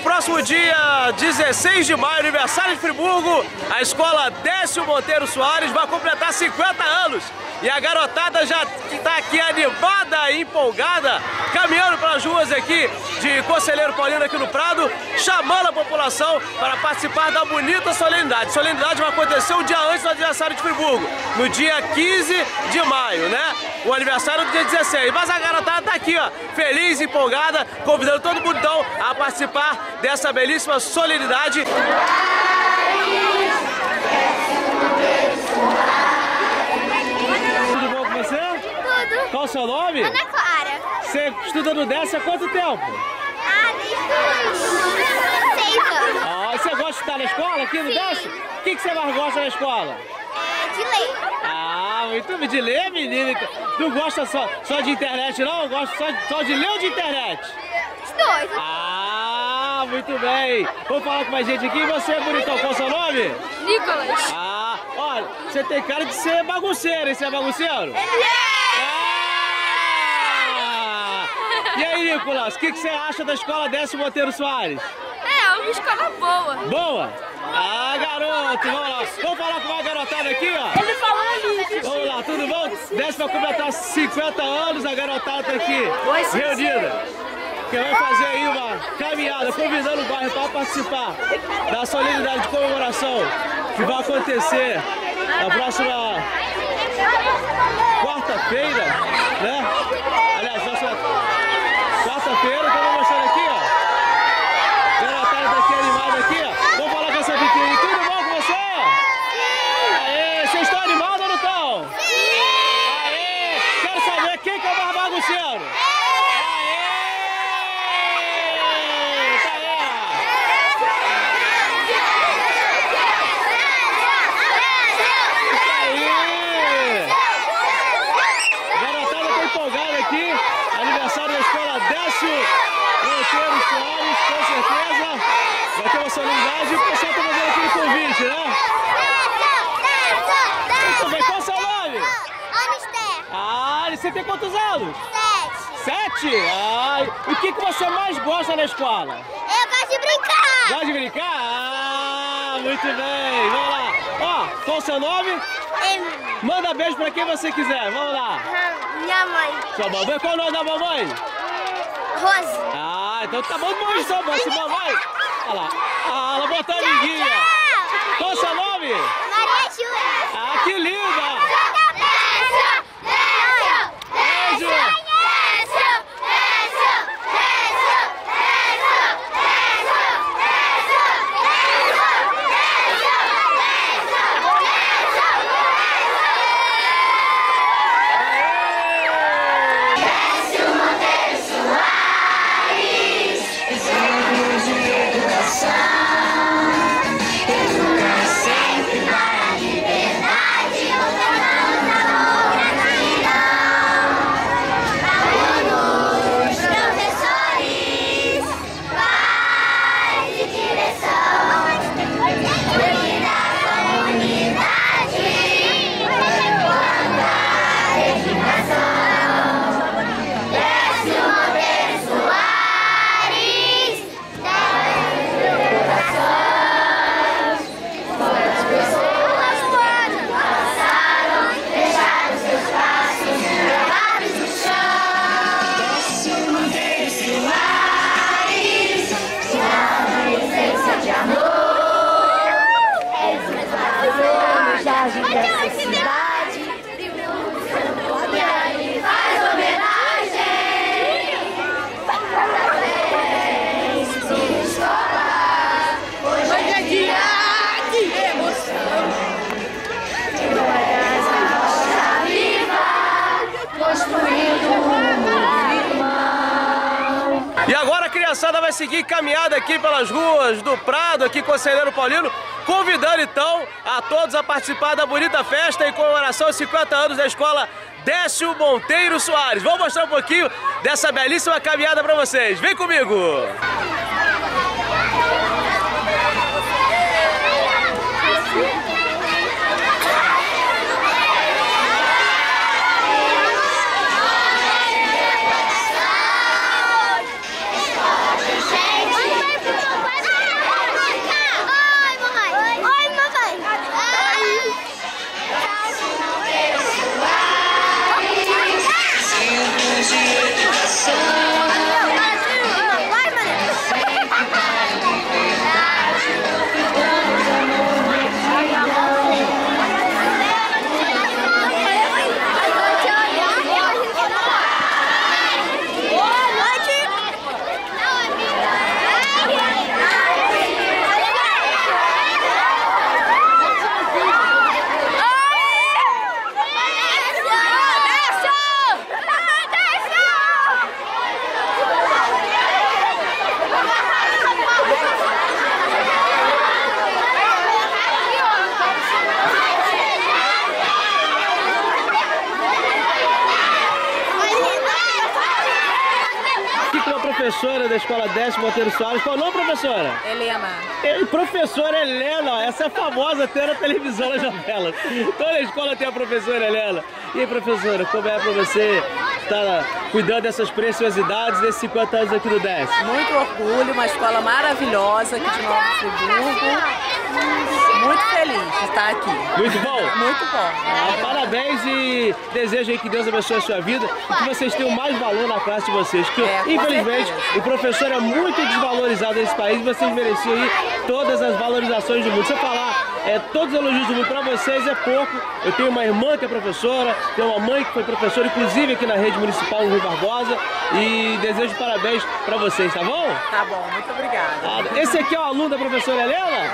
super próximo dia 16 de maio, aniversário de Friburgo, a escola Décio Monteiro Soares vai completar 50 anos. E a garotada já está aqui animada e empolgada, caminhando pelas ruas aqui de Conselheiro Paulino aqui no Prado, chamando a população para participar da bonita solenidade. Solenidade vai acontecer um dia antes do aniversário de Friburgo, no dia 15 de maio, né? O aniversário do dia 16. Mas a garotada está aqui, ó, feliz, empolgada, convidando todo mundo então a participar dessa belíssima solenidade. Tudo bom com você? Tudo. Qual o seu nome? Ana Clara. Você estuda no Décio há quanto tempo? Ah, desde seis anos. Ah, você gosta de estar na escola aqui no. Décio? O que, que você mais gosta na escola? É, de lei. Ah, muito bem. De ler, menina. Não gosta só, só de internet, não? Gosta só, só de ler ou de internet? Os dois. Ah, muito bem. Vamos falar com mais gente aqui. E você, bonitão, qual é o seu nome? Nicolas. Ah, olha, você tem cara de ser bagunceiro, hein? Você é bagunceiro? Ah! E aí, Nicolas, o que, que você acha da escola Décio Monteiro Soares? É, uma escola boa. Boa? Ah, garoto, vamos lá. Vamos falar com uma garotada aqui, ó. Ele falou ali. Vamos lá, tudo bom? Desce pra completar 50 anos, a garotada tá aqui reunida. Que vai fazer aí uma caminhada, convidando o bairro para participar da solenidade de comemoração que vai acontecer na próxima quarta-feira, né? Aliás, próxima quarta-feira, que eu vou mostrando aqui, ó. Garotada tá aqui animada aqui, ó. Vamos falar com essa pequenininha. Tudo bom com você? Aê, vocês estão animados ou não estão? Aê! Quero saber quem que é o mais bagunceiro. Aê! Tá aí, ó. Aí! Garotada tá empolgada aqui. Aniversário da escola Décio Monteiro Soares, com certeza. Vai ter uma solenidade e o pessoal tá fazendo aquele convite, né? Muito bem, qual é o seu nome? Amister. Ah, você tem quantos anos? Sete. Sete? Ah, e o que, que você mais gosta na escola? Eu gosto de brincar. Gosta de brincar? Ah, muito bem. Vamos lá. Ó, qual o seu nome? Emily. Manda beijo pra quem você quiser. Vamos lá. Minha mãe. Sua mamãe, qual o nome da mamãe? Rose. Ah, então tá bom demais, então, se mamãe. Olha lá. Ah, ela botou a amiguinha. Qual o seu nome? O jardim dessa cidade. E aí faz homenagem. Parabéns, escola Hoje é dia de emoção Todas a rocha viva Construindo um irmão E agora a criançada vai seguir caminhada aqui pelas ruas do Prado, aqui Conselheiro Paulino, convidando então a todos a participar da bonita festa em comemoração aos 50 anos da escola Décio Monteiro Soares. Vou mostrar um pouquinho dessa belíssima caminhada para vocês. Vem comigo! Professora da escola Décio Monteiro Soares. Qual o nome, professora? Helena. E professora Helena, ó, essa é famosa até na televisão, nas novelas. Toda escola tem a professora Helena. E aí, professora, como é pra você estar cuidando dessas preciosidades desses 50 anos aqui do Décio? Muito orgulho, uma escola maravilhosa aqui de Nova Friburgo. Muito feliz de estar aqui. Muito bom? Muito bom. Ah, parabéns e desejo aí que Deus abençoe a sua vida e que vocês tenham mais valor na classe de vocês. Que, É, infelizmente, certeza. o professor é muito desvalorizado nesse país e vocês mereciam aí todas as valorizações do mundo. Eu falar é, todos os elogios do mundo pra vocês é pouco. Eu tenho uma irmã que é professora, tenho uma mãe que foi professora, inclusive aqui na rede municipal no Rio Barbosa. E desejo parabéns pra vocês, tá bom? Tá bom, muito obrigada. Ah, esse aqui é o aluno da professora Helena?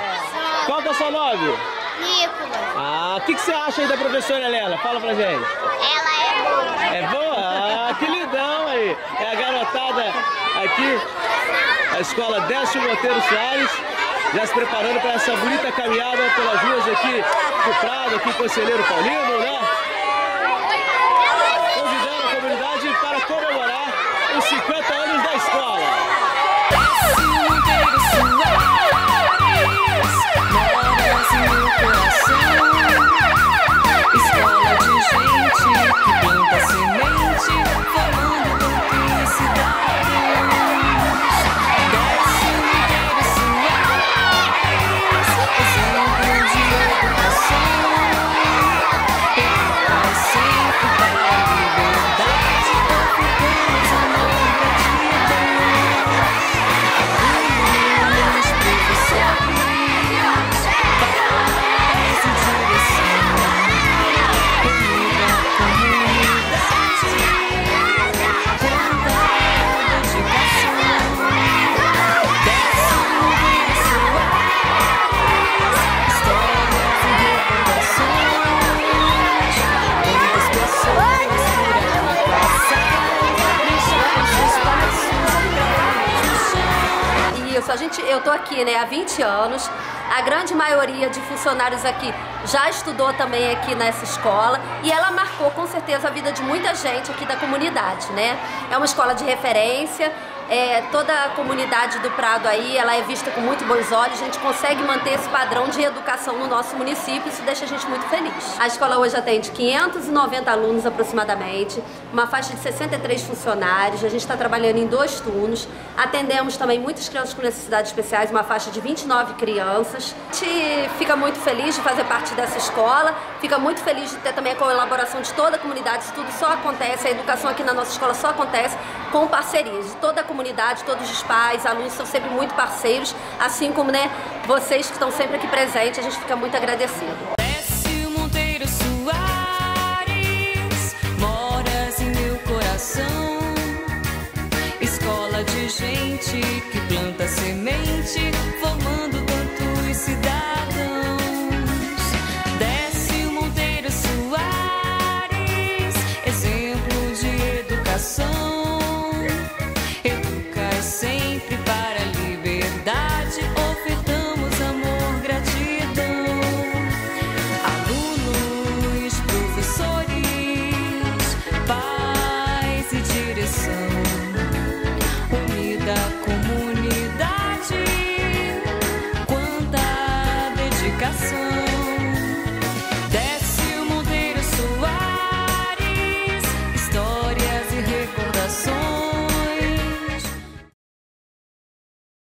Qual que é o seu nome? Nicolas, Ah, o que, que você acha aí da professora Helena? Fala pra gente. ela é boa. É boa? Ah, que lindão aí. É a garotada aqui, a escola Décio Monteiro Soares, já se preparando para essa bonita caminhada pelas ruas aqui do Prado, aqui Conselheiro Paulino, né? Convidando a comunidade para comemorar os 50 anos da escola. Gente, eu tô aqui né, há 20 anos. A grande maioria de funcionários aqui já estudou também aqui nessa escola e ela marcou com certeza a vida de muita gente aqui da comunidade, né? É uma escola de referência. É, toda a comunidade do Prado aí, ela é vista com muito bons olhos. A gente consegue manter esse padrão de educação no nosso município. Isso deixa a gente muito feliz. A escola hoje atende 590 alunos aproximadamente, uma faixa de 63 funcionários. A gente está trabalhando em dois turnos. Atendemos também muitas crianças com necessidades especiais, uma faixa de 29 crianças. A gente fica muito feliz de fazer parte dessa escola, fica muito feliz de ter também a colaboração de toda a comunidade. Isso tudo só acontece, a educação aqui na nossa escola só acontece com parcerias toda a comunidade, todos os pais, alunos são sempre muito parceiros, assim como né, vocês que estão sempre aqui presentes, a gente fica muito agradecido. Escola de gente que planta semente, formando tantos cidadãos. Desce o Monteiro Soares, exemplo de educação.